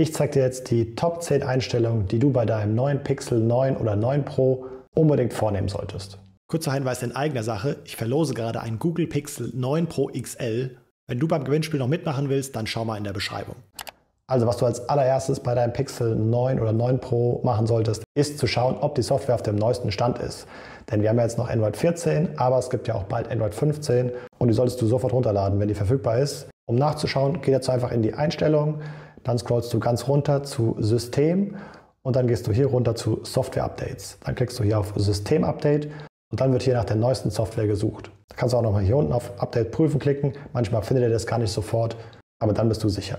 Ich zeige dir jetzt die Top 10 Einstellungen, die du bei deinem neuen Pixel 9 oder 9 Pro unbedingt vornehmen solltest. Kurzer Hinweis in eigener Sache, ich verlose gerade ein Google Pixel 9 Pro XL. Wenn du beim Gewinnspiel noch mitmachen willst, dann schau mal in der Beschreibung. Also was du als allererstes bei deinem Pixel 9 oder 9 Pro machen solltest, ist zu schauen, ob die Software auf dem neuesten Stand ist. Denn wir haben ja jetzt noch Android 14, aber es gibt ja auch bald Android 15 und die solltest du sofort runterladen, wenn die verfügbar ist. Um nachzuschauen, geh jetzt einfach in die Einstellungen, dann scrollst du ganz runter zu System und dann gehst du hier runter zu Software Updates. Dann klickst du hier auf System Update und dann wird hier nach der neuesten Software gesucht. Da kannst du auch nochmal hier unten auf Update prüfen klicken. Manchmal findet er das gar nicht sofort, aber dann bist du sicher.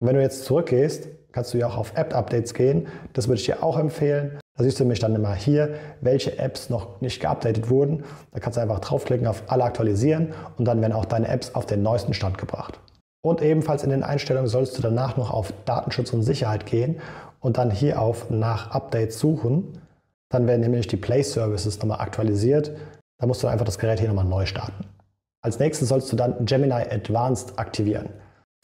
Und wenn du jetzt zurückgehst, kannst du ja auch auf App-Updates gehen. Das würde ich dir auch empfehlen. Da siehst du nämlich dann immer hier, welche Apps noch nicht geupdatet wurden. Da kannst du einfach draufklicken auf alle aktualisieren und dann werden auch deine Apps auf den neuesten Stand gebracht. Und ebenfalls in den Einstellungen sollst du danach noch auf Datenschutz und Sicherheit gehen und dann hier auf nach Updates suchen. Dann werden nämlich die Play Services nochmal aktualisiert. Da musst du einfach das Gerät hier nochmal neu starten. Als nächstes sollst du dann Gemini Advanced aktivieren.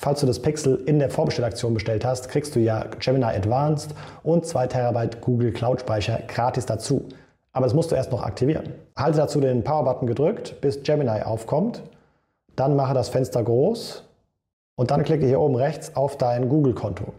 Falls du das Pixel in der Vorbestellaktion bestellt hast, kriegst du ja Gemini Advanced und 2 TB Google Cloud Speicher gratis dazu. Aber das musst du erst noch aktivieren. Halte dazu den Power-Button gedrückt, bis Gemini aufkommt. Dann mache das Fenster groß und dann klicke hier oben rechts auf dein Google-Konto.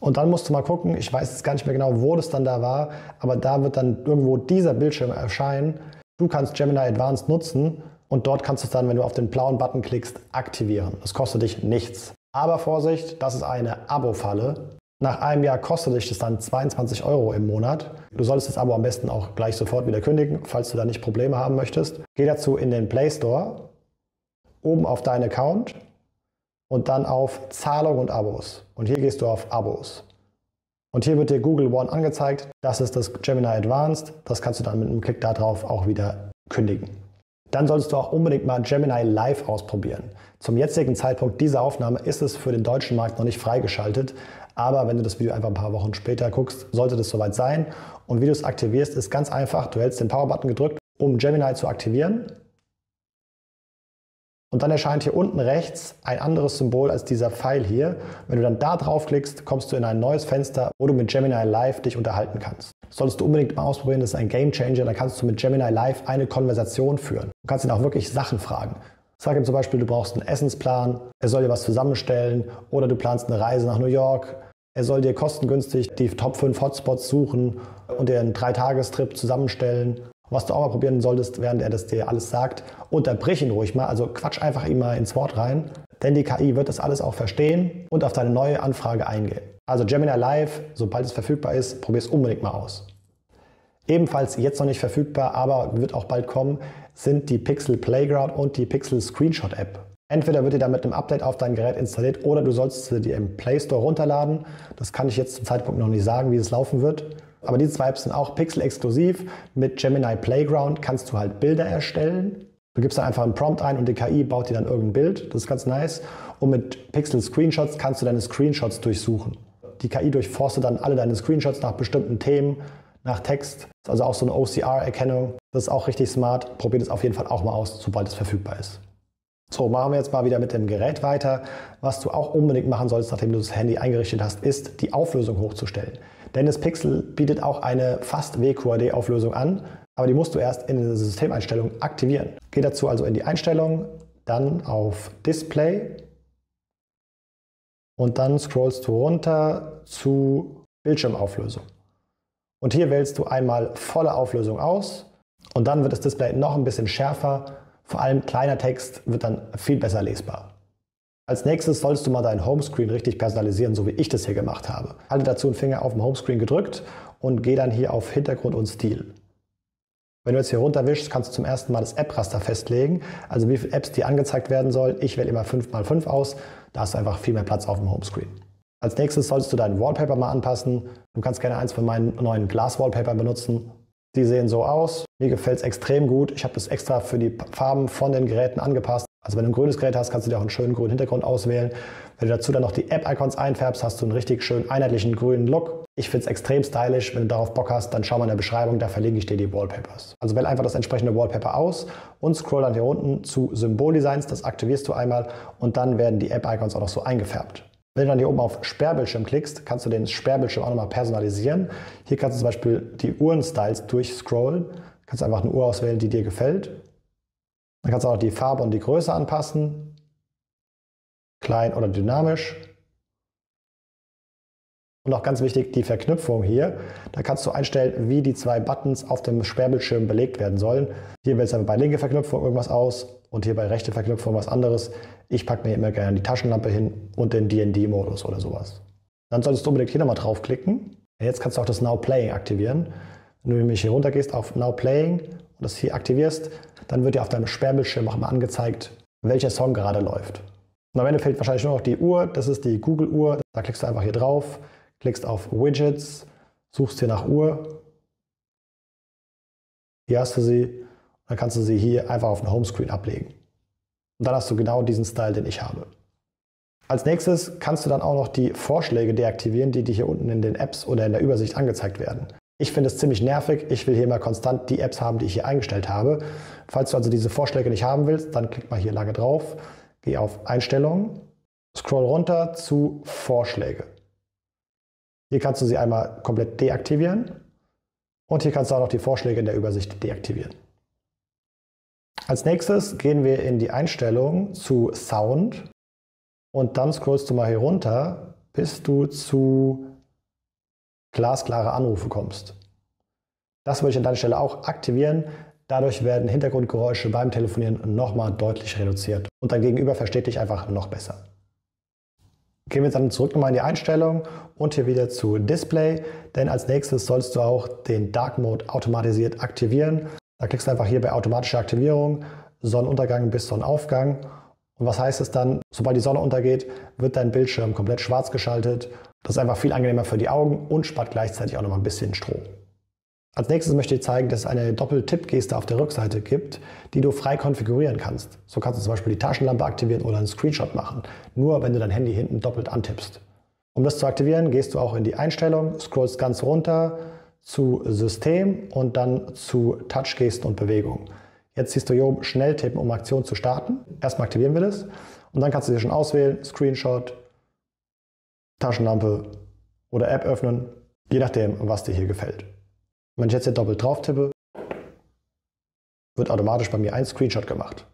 Und dann musst du mal gucken, ich weiß jetzt gar nicht mehr genau, wo das dann da war, aber da wird dann irgendwo dieser Bildschirm erscheinen. Du kannst Gemini Advanced nutzen und dort kannst du es dann, wenn du auf den blauen Button klickst, aktivieren. Das kostet dich nichts. Aber Vorsicht, das ist eine Abo-Falle. Nach einem Jahr kostet dich das dann 22 Euro im Monat. Du solltest das Abo am besten auch gleich sofort wieder kündigen, falls du da nicht Probleme haben möchtest. Geh dazu in den Play Store, oben auf deinen Account und dann auf Zahlung und Abos. Und hier gehst du auf Abos. Und hier wird dir Google One angezeigt. Das ist das Gemini Advanced. Das kannst du dann mit einem Klick darauf auch wieder kündigen. Dann solltest du auch unbedingt mal Gemini Live ausprobieren. Zum jetzigen Zeitpunkt dieser Aufnahme ist es für den deutschen Markt noch nicht freigeschaltet, aber wenn du das Video einfach ein paar Wochen später guckst, sollte das soweit sein. Und wie du es aktivierst, ist ganz einfach. Du hältst den Power-Button gedrückt, um Gemini zu aktivieren. Und dann erscheint hier unten rechts ein anderes Symbol als dieser Pfeil hier. Wenn du dann da draufklickst, kommst du in ein neues Fenster, wo du mit Gemini Live dich unterhalten kannst. Das solltest du unbedingt mal ausprobieren, das ist ein Game Changer. Da kannst du mit Gemini Live eine Konversation führen. Du kannst ihn auch wirklich Sachen fragen. Sag ihm zum Beispiel, du brauchst einen Essensplan, er soll dir was zusammenstellen oder du planst eine Reise nach New York. Er soll dir kostengünstig die Top 5 Hotspots suchen und dir einen Dreitagestrip zusammenstellen. Was du auch mal probieren solltest, während er das dir alles sagt, unterbrich ihn ruhig mal, also quatsch einfach ihm mal ins Wort rein, denn die KI wird das alles auch verstehen und auf deine neue Anfrage eingehen. Also Gemini Live, sobald es verfügbar ist, probier es unbedingt mal aus. Ebenfalls jetzt noch nicht verfügbar, aber wird auch bald kommen, sind die Pixel Playground und die Pixel Screenshot App. Entweder wird die dann mit einem Update auf dein Gerät installiert oder du sollst sie dir im Play Store runterladen. Das kann ich jetzt zum Zeitpunkt noch nicht sagen, wie es laufen wird. Aber diese zwei Apps sind auch Pixel-exklusiv. Mit Gemini Playground kannst du halt Bilder erstellen. Du gibst dann einfach einen Prompt ein und die KI baut dir dann irgendein Bild. Das ist ganz nice. Und mit Pixel Screenshots kannst du deine Screenshots durchsuchen. Die KI durchforstet dann alle deine Screenshots nach bestimmten Themen, nach Text. Also auch so eine OCR-Erkennung. Das ist auch richtig smart. Probiert es auf jeden Fall auch mal aus, sobald es verfügbar ist. So, machen wir jetzt mal wieder mit dem Gerät weiter. Was du auch unbedingt machen solltest, nachdem du das Handy eingerichtet hast, ist die Auflösung hochzustellen. Denn das Pixel bietet auch eine fast WQAD-Auflösung an, aber die musst du erst in der Systemeinstellung aktivieren. Geh dazu also in die Einstellung, dann auf Display und dann scrollst du runter zu Bildschirmauflösung. Und hier wählst du einmal volle Auflösung aus und dann wird das Display noch ein bisschen schärfer vor allem kleiner Text wird dann viel besser lesbar. Als nächstes solltest du mal deinen Homescreen richtig personalisieren, so wie ich das hier gemacht habe. Halte dazu einen Finger auf dem Homescreen gedrückt und geh dann hier auf Hintergrund und Stil. Wenn du jetzt hier runterwischst, kannst du zum ersten Mal das App-Raster festlegen, also wie viele Apps dir angezeigt werden sollen. Ich wähle immer 5x5 aus, da hast du einfach viel mehr Platz auf dem Homescreen. Als nächstes solltest du dein Wallpaper mal anpassen. Du kannst gerne eins von meinen neuen Glas-Wallpaper benutzen die sehen so aus. Mir gefällt es extrem gut. Ich habe das extra für die Farben von den Geräten angepasst. Also wenn du ein grünes Gerät hast, kannst du dir auch einen schönen grünen Hintergrund auswählen. Wenn du dazu dann noch die App-Icons einfärbst, hast du einen richtig schön einheitlichen grünen Look. Ich finde es extrem stylisch. Wenn du darauf Bock hast, dann schau mal in der Beschreibung, da verlinke ich dir die Wallpapers. Also wähle einfach das entsprechende Wallpaper aus und scroll dann hier unten zu Symboldesigns. Das aktivierst du einmal und dann werden die App-Icons auch noch so eingefärbt. Wenn du dann hier oben auf Sperrbildschirm klickst, kannst du den Sperrbildschirm auch nochmal personalisieren. Hier kannst du zum Beispiel die Uhrenstyles durchscrollen. Du kannst einfach eine Uhr auswählen, die dir gefällt. Dann kannst du auch die Farbe und die Größe anpassen. Klein oder dynamisch. Und auch ganz wichtig, die Verknüpfung hier. Da kannst du einstellen, wie die zwei Buttons auf dem Sperrbildschirm belegt werden sollen. Hier wählst du bei linke Verknüpfung irgendwas aus und hier bei rechte Verknüpfung was anderes. Ich packe mir immer gerne die Taschenlampe hin und den DD-Modus oder sowas. Dann solltest du unbedingt hier nochmal draufklicken. Jetzt kannst du auch das Now Playing aktivieren. Wenn du nämlich hier runter gehst auf Now Playing und das hier aktivierst, dann wird dir auf deinem Sperrbildschirm auch immer angezeigt, welcher Song gerade läuft. Und am Ende fehlt wahrscheinlich nur noch die Uhr. Das ist die Google-Uhr. Da klickst du einfach hier drauf klickst auf Widgets, suchst hier nach Uhr. Hier hast du sie. Dann kannst du sie hier einfach auf den Homescreen ablegen. Und dann hast du genau diesen Style, den ich habe. Als nächstes kannst du dann auch noch die Vorschläge deaktivieren, die dir hier unten in den Apps oder in der Übersicht angezeigt werden. Ich finde es ziemlich nervig. Ich will hier mal konstant die Apps haben, die ich hier eingestellt habe. Falls du also diese Vorschläge nicht haben willst, dann klick mal hier lange drauf, geh auf Einstellungen, scroll runter zu Vorschläge. Hier kannst du sie einmal komplett deaktivieren und hier kannst du auch noch die Vorschläge in der Übersicht deaktivieren. Als nächstes gehen wir in die Einstellung zu Sound und dann scrollst du mal hier runter, bis du zu glasklare Anrufe kommst. Das würde ich an deiner Stelle auch aktivieren. Dadurch werden Hintergrundgeräusche beim Telefonieren nochmal deutlich reduziert und dein Gegenüber versteht dich einfach noch besser. Gehen wir dann zurück nochmal in die Einstellung und hier wieder zu Display, denn als nächstes sollst du auch den Dark Mode automatisiert aktivieren. Da klickst du einfach hier bei automatischer Aktivierung, Sonnenuntergang bis Sonnenaufgang. Und was heißt es dann? Sobald die Sonne untergeht, wird dein Bildschirm komplett schwarz geschaltet. Das ist einfach viel angenehmer für die Augen und spart gleichzeitig auch nochmal ein bisschen Strom. Als nächstes möchte ich zeigen, dass es eine Doppel-Tipp-Geste auf der Rückseite gibt, die du frei konfigurieren kannst. So kannst du zum Beispiel die Taschenlampe aktivieren oder einen Screenshot machen, nur wenn du dein Handy hinten doppelt antippst. Um das zu aktivieren, gehst du auch in die Einstellung, scrollst ganz runter zu System und dann zu Touch-Gesten und Bewegung. Jetzt siehst du hier oben schnell tippen, um Aktion zu starten. Erstmal aktivieren wir das und dann kannst du dir schon auswählen, Screenshot, Taschenlampe oder App öffnen, je nachdem, was dir hier gefällt. Wenn ich jetzt hier doppelt drauf tippe, wird automatisch bei mir ein Screenshot gemacht.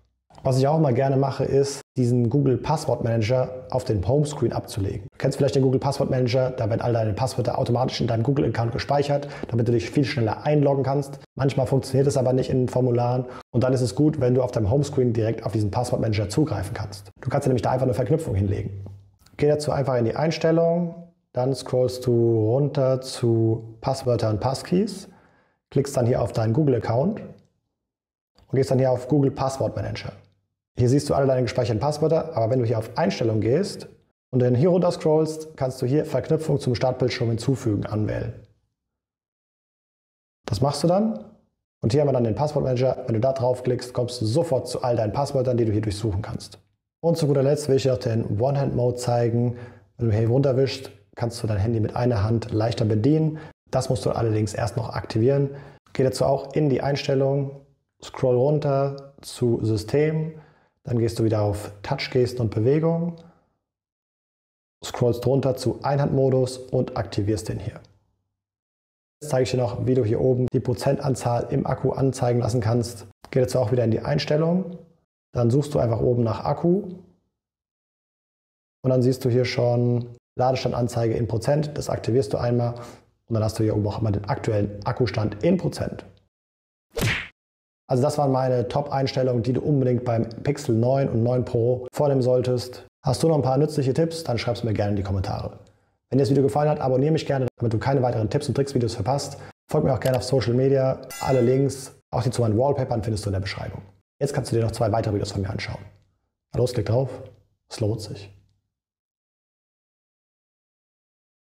Was ich auch mal gerne mache, ist, diesen Google Passwort Manager auf den Homescreen abzulegen. Du kennst vielleicht den Google Passwort Manager, da werden all deine Passwörter automatisch in deinem Google-Account gespeichert, damit du dich viel schneller einloggen kannst. Manchmal funktioniert es aber nicht in den Formularen und dann ist es gut, wenn du auf deinem Homescreen direkt auf diesen Passwort Manager zugreifen kannst. Du kannst nämlich da einfach eine Verknüpfung hinlegen. Geh dazu einfach in die Einstellung, dann scrollst du runter zu Passwörter und Passkeys klickst dann hier auf deinen Google-Account und gehst dann hier auf Google Passwort Manager. Hier siehst du alle deine gespeicherten Passwörter, aber wenn du hier auf Einstellungen gehst und dann hier runter scrollst, kannst du hier Verknüpfung zum Startbildschirm hinzufügen anwählen. Das machst du dann und hier haben wir dann den Passwortmanager. Wenn du da draufklickst, kommst du sofort zu all deinen Passwörtern, die du hier durchsuchen kannst. Und zu guter Letzt will ich dir auch den One-Hand-Mode zeigen. Wenn du hier runterwischst, kannst du dein Handy mit einer Hand leichter bedienen. Das musst du allerdings erst noch aktivieren. Geh dazu auch in die Einstellung, scroll runter zu System, dann gehst du wieder auf Touch-Gesten und Bewegung, scrollst runter zu Einhandmodus und aktivierst den hier. Jetzt zeige ich dir noch, wie du hier oben die Prozentanzahl im Akku anzeigen lassen kannst. Geh dazu auch wieder in die Einstellung, dann suchst du einfach oben nach Akku und dann siehst du hier schon Ladestandanzeige in Prozent. Das aktivierst du einmal und dann hast du hier oben auch immer den aktuellen Akkustand in Prozent. Also das waren meine Top-Einstellungen, die du unbedingt beim Pixel 9 und 9 Pro vornehmen solltest. Hast du noch ein paar nützliche Tipps, dann schreib es mir gerne in die Kommentare. Wenn dir das Video gefallen hat, abonniere mich gerne, damit du keine weiteren Tipps und Tricks-Videos verpasst. Folg mir auch gerne auf Social Media. Alle Links, auch die zu meinen Wallpapern, findest du in der Beschreibung. Jetzt kannst du dir noch zwei weitere Videos von mir anschauen. Los, klick drauf. Es lohnt sich.